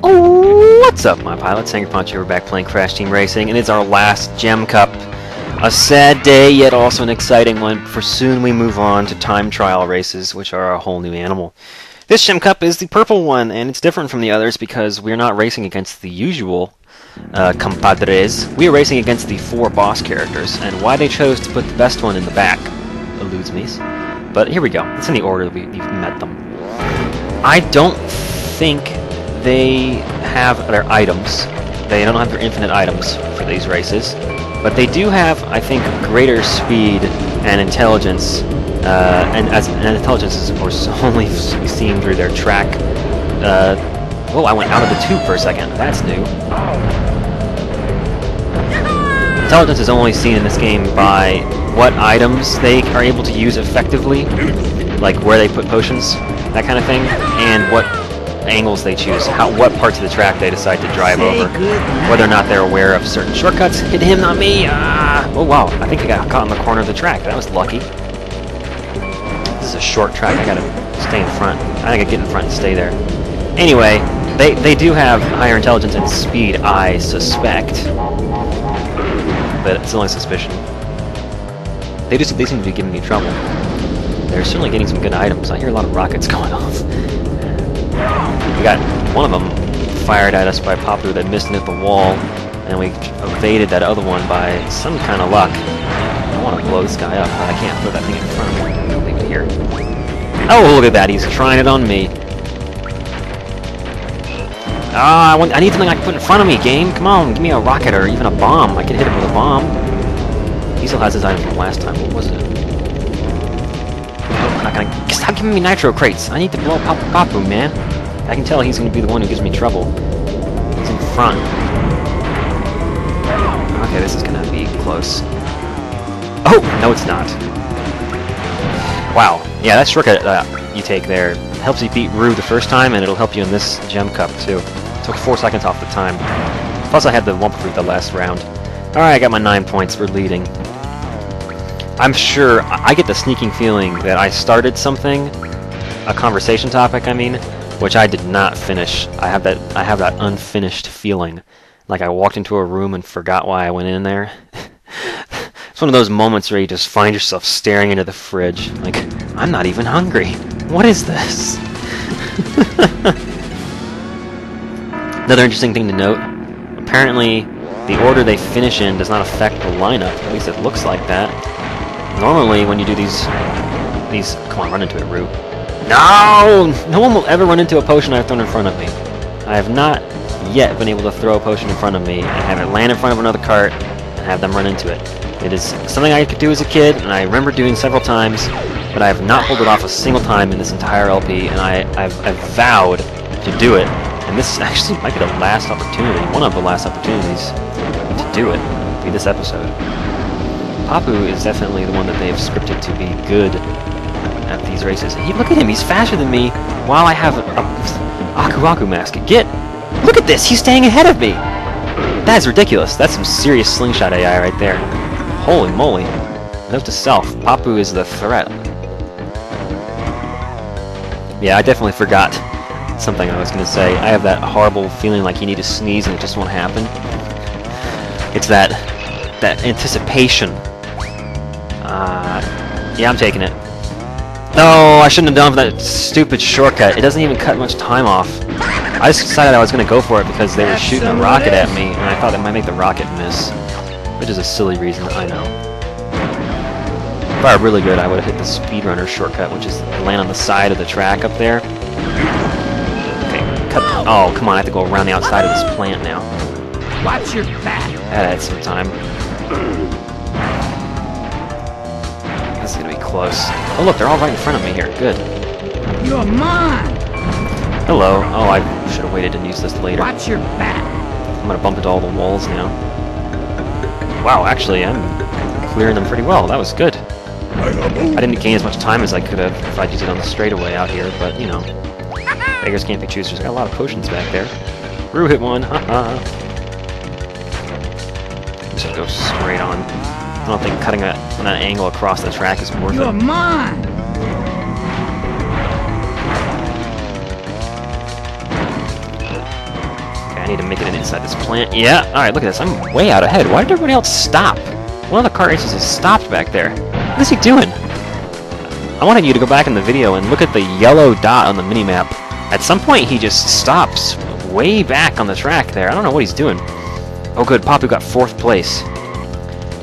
Oh, what's up, my pilots? Angry Poncho, we're back playing Crash Team Racing, and it's our last Gem Cup. A sad day, yet also an exciting one, for soon we move on to time trial races, which are a whole new animal. This Gem Cup is the purple one, and it's different from the others because we're not racing against the usual uh, compadres. We are racing against the four boss characters, and why they chose to put the best one in the back eludes me. But here we go. It's in the order that we, we've met them. I don't think they have their items. They don't have their infinite items for these races, but they do have, I think, greater speed and intelligence. Uh, and as and intelligence is, of course, only seen through their track. Uh, whoa! I went out of the tube for a second. That's new. Intelligence is only seen in this game by what items they are able to use effectively, like where they put potions, that kind of thing, and what angles they choose, how what parts of the track they decide to drive over, whether or not they're aware of certain shortcuts. Hit him, not me! Ah! Oh wow, I think I got caught in the corner of the track. That was lucky. This is a short track. I gotta stay in front. I think I get in front and stay there. Anyway, they they do have higher intelligence and speed, I suspect, but it's only suspicion. They just they seem to be giving me trouble. They're certainly getting some good items. I hear a lot of rockets going off. We got one of them fired at us by Papu that missed and hit the wall, and we evaded that other one by some kind of luck. I want to blow this guy up, but I can't throw that thing in front of me. Leave it here. Oh, look at that! He's trying it on me. Ah, I, want, I need something I can put in front of me, game. Come on, give me a rocket or even a bomb. I can hit him with a bomb. He still has his item from last time. What was it? Oh, I'm not gonna... Stop giving me nitro crates. I need to blow up Papu, man. I can tell he's gonna be the one who gives me trouble. He's in front. Okay, this is gonna be close. Oh! No, it's not. Wow. Yeah, that shortcut uh, you take there helps you beat Roo the first time, and it'll help you in this Gem Cup, too. Took four seconds off the time. Plus, I had the Wumpa Fruit the last round. Alright, I got my nine points. We're leading. I'm sure, I get the sneaking feeling that I started something, a conversation topic, I mean, which I did not finish. I have that, I have that unfinished feeling. Like I walked into a room and forgot why I went in there. it's one of those moments where you just find yourself staring into the fridge. Like, I'm not even hungry. What is this? Another interesting thing to note, apparently the order they finish in does not affect the lineup, at least it looks like that. Normally when you do these, these, come on, run into it, Roo. No! No one will ever run into a potion I've thrown in front of me. I have not yet been able to throw a potion in front of me and have it land in front of another cart and have them run into it. It is something I could do as a kid, and I remember doing several times, but I have not pulled it off a single time in this entire LP, and I, I've, I've vowed to do it. And this actually might be the last opportunity, one of the last opportunities to do it, be this episode. Papu is definitely the one that they have scripted to be good at these races. He, look at him, he's faster than me, while I have a, Aku Aku mask. Get, look at this, he's staying ahead of me! That is ridiculous. That's some serious slingshot AI right there. Holy moly. Note to self, Papu is the threat. Yeah, I definitely forgot something I was going to say. I have that horrible feeling like you need to sneeze and it just won't happen. It's that that anticipation. Uh, yeah, I'm taking it. No, I shouldn't have done that stupid shortcut. It doesn't even cut much time off. I just decided I was going to go for it because they were shooting a rocket at me, and I thought it might make the rocket miss. Which is a silly reason, I know. If I were really good, I would have hit the speedrunner shortcut, which is land on the side of the track up there. Okay, cut. Oh, come on, I have to go around the outside of this plant now. Watch your back. That had some time. This is gonna be close. Oh look, they're all right in front of me here. Good. You're mine. Hello. Oh, I should have waited and used this later. Watch your back. I'm gonna bump into all the walls now. Wow, actually, I'm clearing them pretty well. That was good. I didn't gain as much time as I could have if I'd used it on the straightaway out here, but, you know. Beggars can't be choosers. I got a lot of potions back there. Roo hit one, haha. Just go straight on. I don't think cutting that, that angle across the track is worth You're it. mine. I need to make it inside this plant. Yeah, alright, look at this. I'm way out ahead. Why did everybody else stop? One of the car races has stopped back there. What is he doing? I wanted you to go back in the video and look at the yellow dot on the minimap. At some point, he just stops way back on the track there. I don't know what he's doing. Oh good, Papu got fourth place.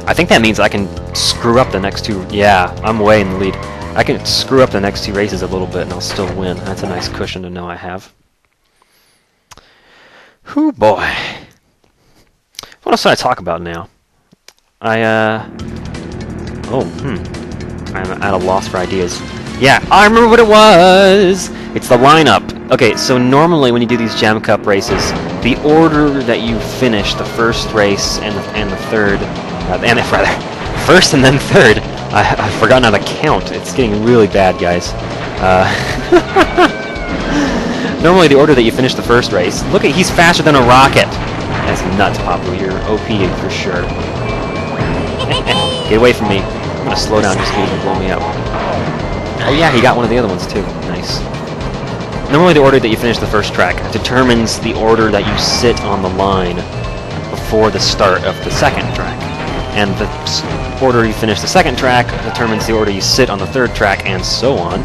I think that means I can screw up the next two. Yeah, I'm way in the lead. I can screw up the next two races a little bit and I'll still win. That's a nice cushion to know I have. Whoo boy. What else should I talk about now? I, uh... Oh, hmm. I'm at a loss for ideas. Yeah, I remember what it was! It's the lineup. Okay, so normally when you do these Gem Cup races, the order that you finish the first race and the, and the third, uh, and if rather, first and then third, I, I've forgotten how to count. It's getting really bad, guys. Uh, normally the order that you finish the first race, look at, he's faster than a rocket! That's nuts, Papu. You're OP for sure. Get away from me. I'm gonna slow down just so you blow me up. Oh yeah, he got one of the other ones too. Nice. Normally the order that you finish the first track determines the order that you sit on the line before the start of the second track. And the order you finish the second track determines the order you sit on the third track, and so on.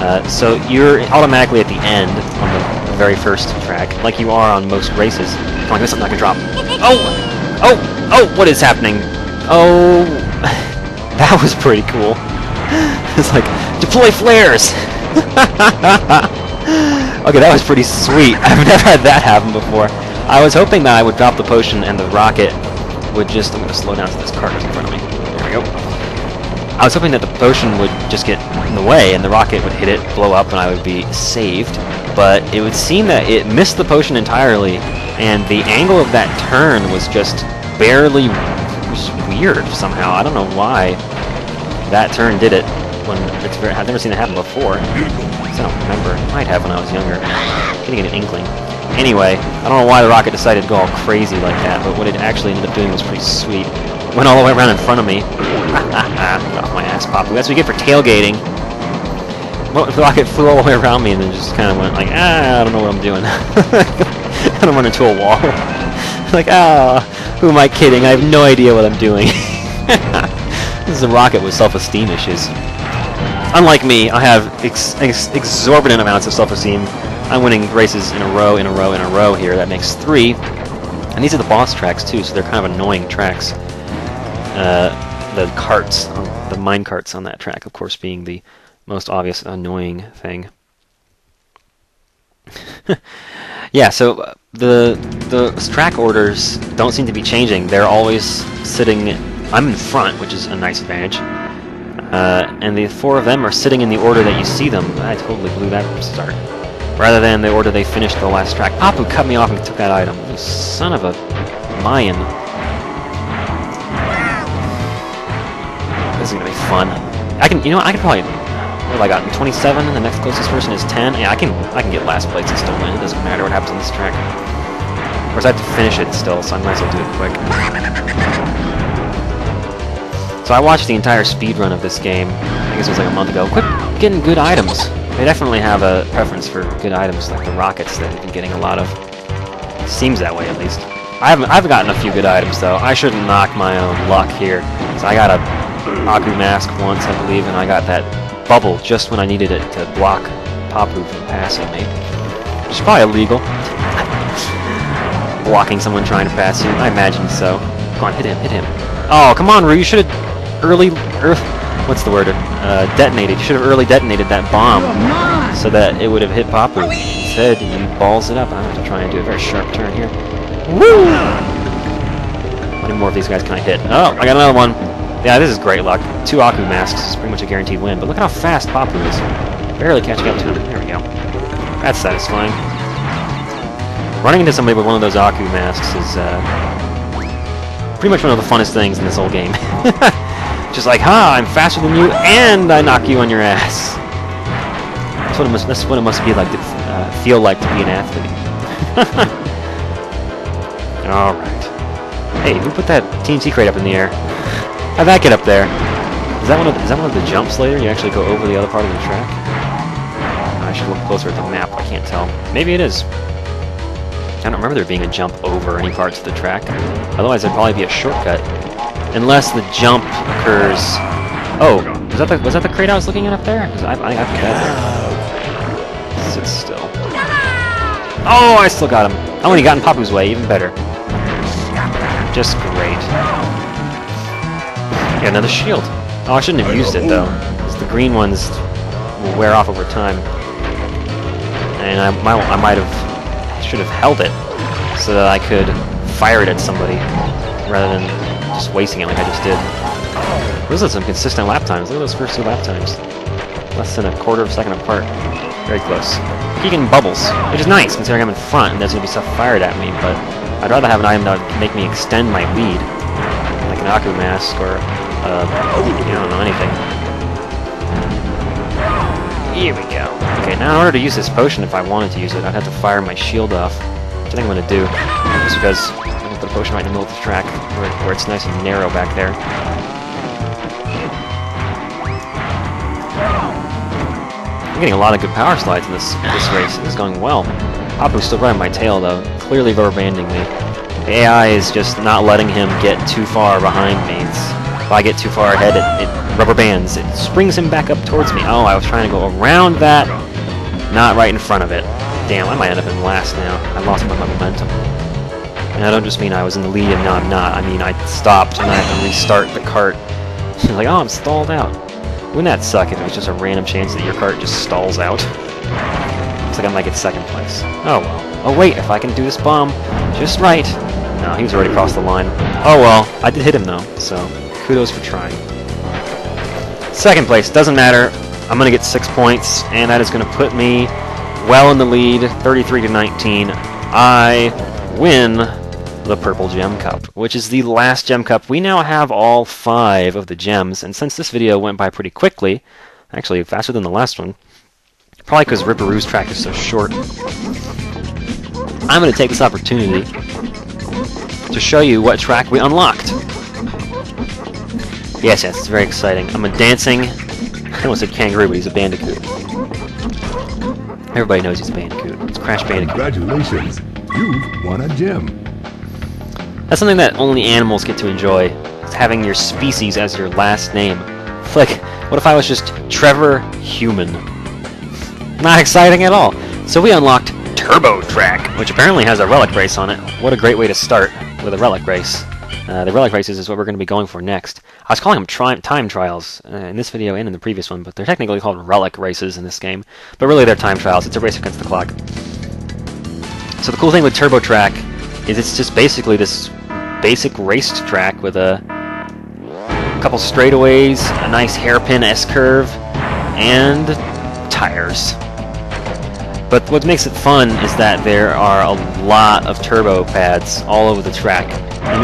Uh, so you're automatically at the end on the very first track, like you are on most races. Come on, me something I can drop. Oh! Oh! Oh! What is happening? Oh... that was pretty cool. it's like, deploy flares! okay, that was pretty sweet. I've never had that happen before. I was hoping that I would drop the potion and the rocket would just... I'm going to slow down so this car goes in front of me. There we go. I was hoping that the potion would just get in the way and the rocket would hit it, blow up, and I would be saved. But it would seem that it missed the potion entirely, and the angle of that turn was just barely was weird somehow. I don't know why that turn did it when it's very, I've never seen it happen before. I don't remember. I might have when I was younger. Getting an inkling. Anyway, I don't know why the rocket decided to go all crazy like that, but what it actually ended up doing was pretty sweet. Went all the way around in front of me. Got my ass, Pop. That's what you get for tailgating. Well, the rocket flew all the way around me and then just kind of went like, ah, I don't know what I'm doing. I don't run into a wall. like, ah, who am I kidding? I have no idea what I'm doing. this is a rocket with self-esteem issues. Unlike me, I have ex ex exorbitant amounts of self-esteem. I'm winning races in a row, in a row, in a row here. That makes three. And these are the boss tracks, too, so they're kind of annoying tracks. Uh, the carts, the mine carts on that track, of course, being the most obvious annoying thing. yeah, so uh, the the track orders don't seem to be changing. They're always sitting... I'm in front, which is a nice advantage. Uh, and the four of them are sitting in the order that you see them. I totally blew that start. Rather than the order they finished the last track. Papu cut me off and took that item. You son of a Mayan. This is gonna be fun. I can, you know, what, I can probably. What have I got? 27. and The next closest person is 10. Yeah, I can, I can get last place and still win. It doesn't matter what happens on this track. Of course, I have to finish it still, so I might as well do it quick. So I watched the entire speed run of this game. I guess it was like a month ago. Quit getting good items. They definitely have a preference for good items, like the rockets that they've been getting a lot of. Seems that way, at least. I haven't, I've gotten a few good items, though. I shouldn't knock my own luck here. So I got a Aku mask once, I believe, and I got that bubble just when I needed it to block Papu from passing me. Which is probably illegal. Blocking someone trying to pass you. I imagine so. Come on, hit him, hit him. Oh, come on, Roo, you should have early... Er, what's the word? Uh, detonated. You should have early detonated that bomb so that it would have hit Papu. Instead, he balls it up. I'm have to try and do a very sharp turn here. Woo! How many more of these guys can I hit? Oh, I got another one. Yeah, this is great luck. Two Aku masks is pretty much a guaranteed win, but look at how fast Papu is. Barely catching up to him. There we go. That's satisfying. Running into somebody with one of those Aku masks is uh, pretty much one of the funnest things in this whole game. Just like, ha, I'm faster than you, and I knock you on your ass. That's what it must, that's what it must be like to uh, feel like to be an athlete. Alright. Hey, who put that TNT crate up in the air? How'd that get up there? Is that one of the, is that one of the jumps later? You actually go over the other part of the track? I should look closer at the map. I can't tell. Maybe it is. I don't remember there being a jump over any parts of the track. Otherwise, there'd probably be a shortcut. Unless the jump occurs... Oh, was that the, was that the crate I was looking at up there? I, I, I forgot there. Sit still. Oh, I still got him. And he got in Papu's way, even better. Just great. Yeah, another shield. Oh, I shouldn't have used it, though. 'cause the green ones will wear off over time. And I might, I might have, should have held it so that I could fire it at somebody rather than just wasting it like I just did. Those are some consistent lap times. Look at those first two lap times. Less than a quarter of a second apart. Very close. Keegan bubbles, which is nice considering I'm in front and there's going to be stuff fired at me, but I'd rather have an item that would make me extend my lead, like an Aku Mask or, uh, I don't know, anything. Here we go. Okay, now in order to use this potion, if I wanted to use it, I'd have to fire my shield off, which I think I'm going to do, just because put a potion right in the middle of the track, where, where it's nice and narrow back there. I'm getting a lot of good power slides in this this race. It's going well. Papu's still running my tail though, clearly rubber banding me. The AI is just not letting him get too far behind me. It's, if I get too far ahead, it, it rubber bands. It springs him back up towards me. Oh, I was trying to go around that, not right in front of it. Damn, I might end up in last now. I lost my momentum. And I don't just mean I was in the lead and now I'm not. I mean I stopped and I have to restart the cart. like, oh, I'm stalled out. Wouldn't that suck if it was just a random chance that your cart just stalls out? Looks like I might get second place. Oh well. Oh wait, if I can do this bomb just right. No, he was already across the line. Oh well, I did hit him though, so kudos for trying. Second place, doesn't matter. I'm gonna get six points, and that is gonna put me well in the lead, 33 to 19. I win the Purple Gem Cup, which is the last Gem Cup. We now have all five of the gems, and since this video went by pretty quickly, actually faster than the last one, probably because Ripper Roo's track is so short, I'm going to take this opportunity to show you what track we unlocked. Yes, yes, it's very exciting. I'm a dancing, I almost said kangaroo, but he's a bandicoot. Everybody knows he's a bandicoot. It's Crash Bandicoot. Congratulations, you've won a gem. That's something that only animals get to enjoy, having your species as your last name. Like, what if I was just Trevor Human? Not exciting at all. So we unlocked Turbo Track, which apparently has a relic race on it. What a great way to start with a relic race. Uh, the relic races is what we're going to be going for next. I was calling them tri- time trials uh, in this video and in the previous one, but they're technically called relic races in this game. But really, they're time trials. It's a race against the clock. So the cool thing with Turbo Track it's just basically this basic raced track with a couple straightaways, a nice hairpin S-curve, and tires. But what makes it fun is that there are a lot of turbo pads all over the track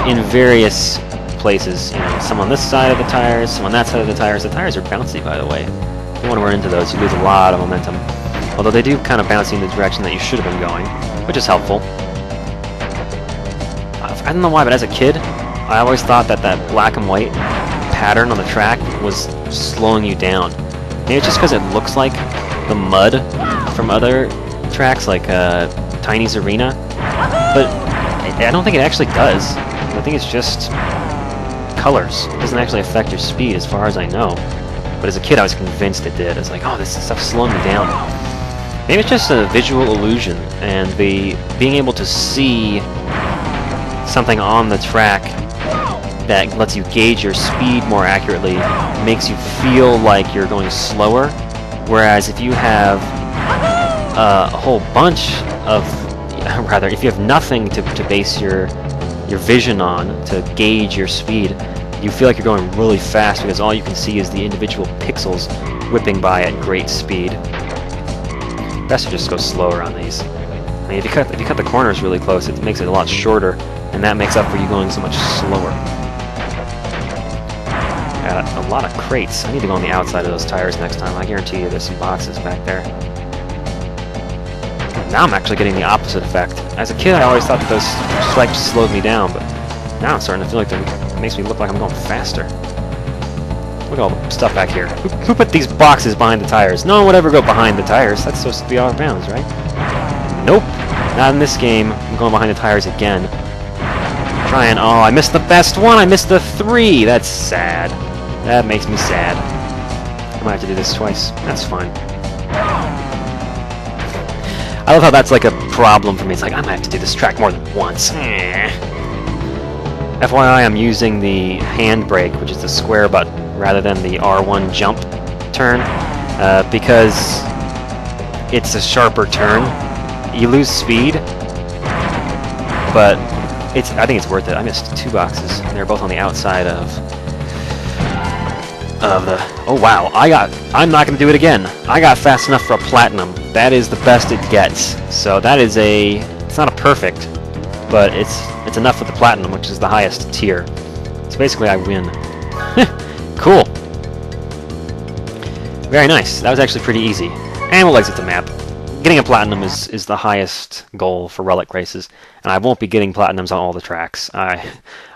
in, in various places. You know, some on this side of the tires, some on that side of the tires. The tires are bouncy, by the way. If you want to run into those, you lose a lot of momentum. Although they do kind of bounce you in the direction that you should have been going, which is helpful. I don't know why, but as a kid, I always thought that that black and white pattern on the track was slowing you down. Maybe it's just because it looks like the mud from other tracks, like uh, Tiny's Arena, but I don't think it actually does. I think it's just colors. It doesn't actually affect your speed, as far as I know. But as a kid, I was convinced it did. I was like, oh, this stuff's slowing me down. Maybe it's just a visual illusion, and the being able to see something on the track that lets you gauge your speed more accurately makes you feel like you're going slower. Whereas if you have uh, a whole bunch of, rather, if you have nothing to, to base your your vision on to gauge your speed, you feel like you're going really fast because all you can see is the individual pixels whipping by at great speed. Best to just go slower on these. I mean, if you cut if you cut the corners really close, it makes it a lot shorter, and that makes up for you going so much slower. Got a lot of crates. I need to go on the outside of those tires next time. I guarantee you there's some boxes back there. Now I'm actually getting the opposite effect. As a kid, I always thought that those stripes slowed me down, but now I'm starting to feel like it makes me look like I'm going faster. Look at all the stuff back here. Who, who put these boxes behind the tires? No one would ever go behind the tires. That's supposed to be out of bounds, right? Nope. Not in this game. I'm going behind the tires again. Trying. Oh, I missed the best one. I missed the three. That's sad. That makes me sad. I might have to do this twice. That's fine. I love how that's like a problem for me. It's like, I might have to do this track more than once. Eh. FYI, I'm using the handbrake, which is the square button, rather than the R1 jump turn, uh, because it's a sharper turn. You lose speed, but it's. I think it's worth it. I missed two boxes, and they're both on the outside of of the. Oh wow! I got. I'm not gonna do it again. I got fast enough for a platinum. That is the best it gets. So that is a. It's not a perfect, but it's it's enough for the platinum, which is the highest tier. So basically, I win. cool. Very nice. That was actually pretty easy. And we'll exit the map. Getting a platinum is, is the highest goal for relic races, and I won't be getting platinums on all the tracks. I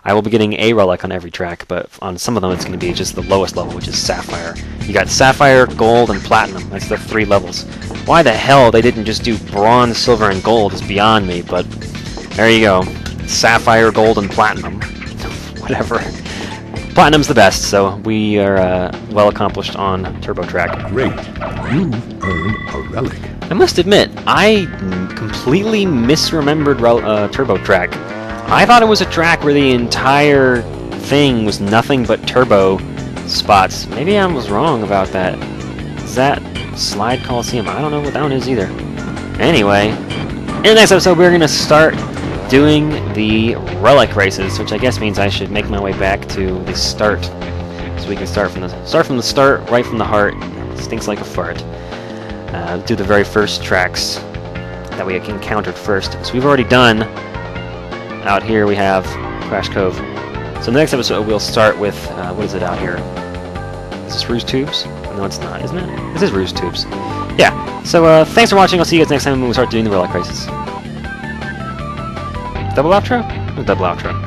I will be getting a relic on every track, but on some of them it's going to be just the lowest level, which is Sapphire. You got Sapphire, Gold, and Platinum. That's the three levels. Why the hell they didn't just do Bronze, Silver, and Gold is beyond me, but there you go. Sapphire, Gold, and Platinum. Whatever. Platinum's the best, so we are uh, well accomplished on Turbo Track. Great. You've earned a relic. I must admit, I completely misremembered uh, Turbo Track. I thought it was a track where the entire thing was nothing but turbo spots. Maybe I was wrong about that. Is that Slide Coliseum? I don't know what that one is either. Anyway, in the next episode, we're going to start doing the relic races, which I guess means I should make my way back to the start, so we can start from the start from the start, right from the heart. Stinks like a fart. Uh, do the very first tracks that we encountered first. So we've already done. Out here we have Crash Cove. So the next episode we'll start with uh, what is it out here? Is this Roo's Tubes? No, it's not, isn't it? This is Roo's Tubes. Yeah. So uh, thanks for watching. I'll see you guys next time when we start doing the relic races. Double outro? Double outro.